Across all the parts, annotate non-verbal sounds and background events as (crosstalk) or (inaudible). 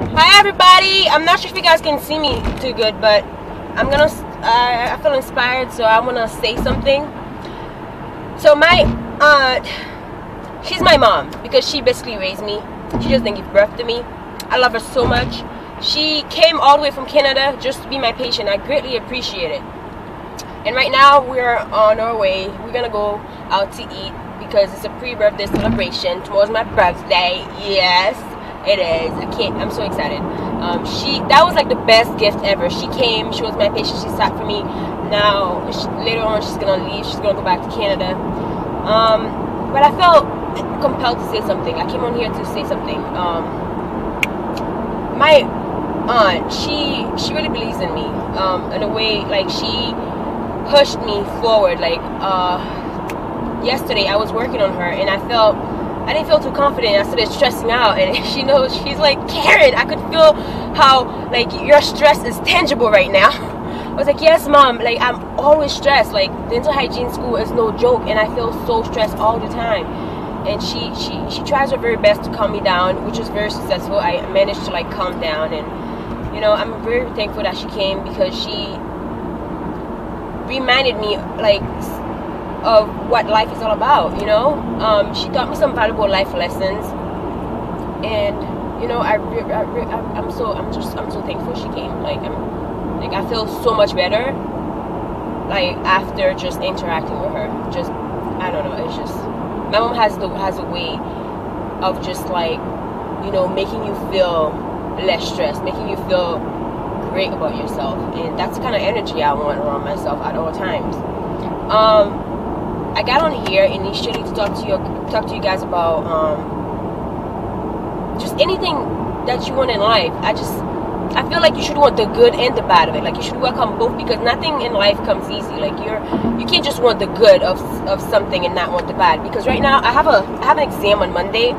Hi everybody. I'm not sure if you guys can see me too good, but I'm gonna. Uh, I feel inspired, so I wanna say something. So my aunt, she's my mom because she basically raised me. She just didn't give birth to me. I love her so much. She came all the way from Canada just to be my patient. I greatly appreciate it. And right now we're on our way. We're gonna go out to eat because it's a pre-birthday celebration. Tomorrow's my birthday. Yes. It is. I can't. I'm so excited. Um, she that was like the best gift ever. She came. She was my patient. She sat for me. Now she, later on, she's gonna leave. She's gonna go back to Canada. Um, but I felt compelled to say something. I came on here to say something. Um, my aunt, she she really believes in me. Um, in a way, like she pushed me forward. Like uh, yesterday, I was working on her, and I felt I didn't feel too confident. I started stressing out, and (laughs) she knows she's like Karen. I could feel how like your stress is tangible right now. (laughs) I was like, yes, mom. Like I'm always stressed. Like dental hygiene school is no joke, and I feel so stressed all the time. And she she she tries her very best to calm me down, which was very successful. I managed to like calm down, and you know I'm very thankful that she came because she reminded me like of what life is all about. You know, um, she taught me some valuable life lessons, and you know, I, I, am so I'm just I'm so thankful she came. Like I'm like I feel so much better. Like after just interacting with her, just I don't know. It's just my mom has the has a way of just like you know making you feel less stressed, making you feel great about yourself, and that's the kind of energy I want around myself at all times. Um, I got on here initially to talk to you talk to you guys about um, just anything that you want in life. I just I feel like you should want the good and the bad of it. Like you should welcome both because nothing in life comes easy. Like you're you can't just want the good of of something and not want the bad. Because right now I have a I have an exam on Monday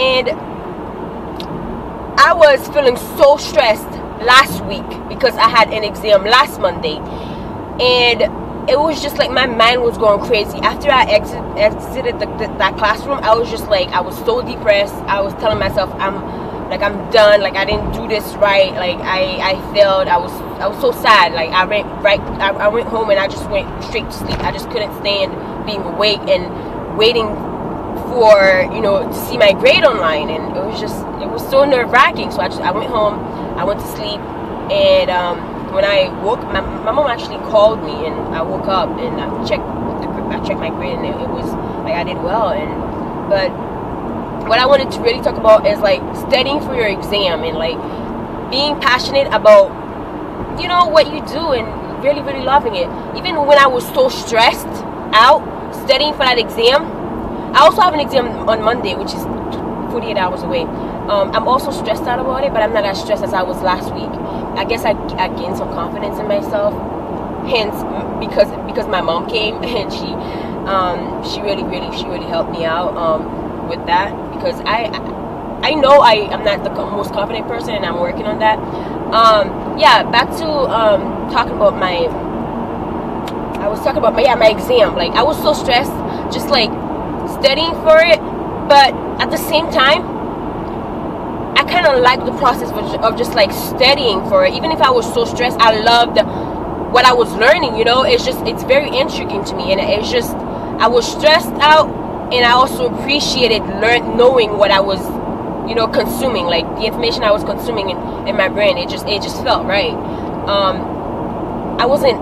and I was feeling so stressed last week because I had an exam last Monday. And it was just like my mind was going crazy. After I exit, exited the, the, that classroom, I was just like, I was so depressed. I was telling myself, I'm like, I'm done. Like, I didn't do this right. Like, I, I failed. I was, I was so sad. Like, I went right, I, I went home and I just went straight to sleep. I just couldn't stand being awake and waiting for, you know, to see my grade online. And it was just, it was so nerve wracking. So I just, I went home, I went to sleep, and, um, when I woke, my, my mom actually called me, and I woke up and I checked I checked my grade, and it, it was like I did well. And but what I wanted to really talk about is like studying for your exam and like being passionate about you know what you do and really really loving it. Even when I was so stressed out studying for that exam, I also have an exam on Monday, which is 48 hours away. Um, I'm also stressed out about it, but I'm not as stressed as I was last week. I guess I, I gained some confidence in myself. Hence, because because my mom came (laughs) and she um, she really really she really helped me out um, with that because I I know I am not the most confident person and I'm working on that. Um, yeah, back to um, talking about my I was talking about my yeah my exam. Like I was so stressed, just like studying for it, but at the same time kind of like the process of just like studying for it. Even if I was so stressed, I loved what I was learning. You know, it's just it's very intriguing to me, and it's just I was stressed out, and I also appreciated learn knowing what I was, you know, consuming. Like the information I was consuming in, in my brain, it just it just felt right. Um, I wasn't,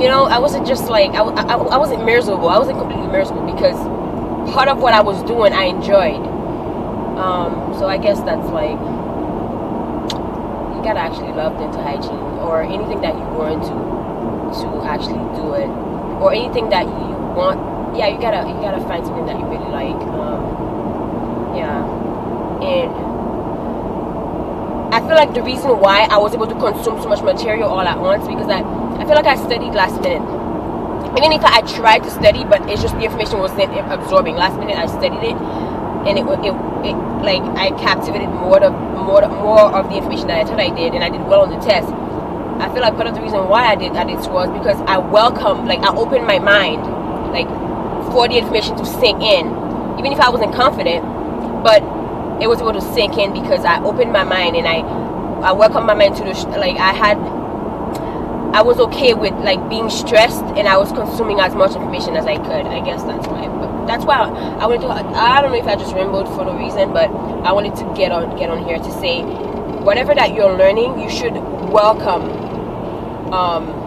you know, I wasn't just like I, I, I wasn't miserable. I wasn't completely miserable because part of what I was doing I enjoyed um, so I guess that's like you gotta actually love dental hygiene or anything that you want to to actually do it or anything that you want. Yeah, you gotta you gotta find something that you really like. Um, yeah, and I feel like the reason why I was able to consume so much material all at once because I I feel like I studied last minute even if I tried to study, but it's just the information wasn't absorbing. Last minute, I studied it, and it, it, it like I captivated more of more more of the information that I thought I did, and I did well on the test. I feel like part of the reason why I did I did was because I welcomed, like I opened my mind, like for the information to sink in, even if I wasn't confident. But it was able to sink in because I opened my mind and I I welcomed my mind to the like I had I was okay with like being stressed and I was consuming as much information as I could. I guess that's why. That's why I wanted to. I don't know if I just rambled for no reason, but I wanted to get on get on here to say whatever that you're learning, you should welcome. Um,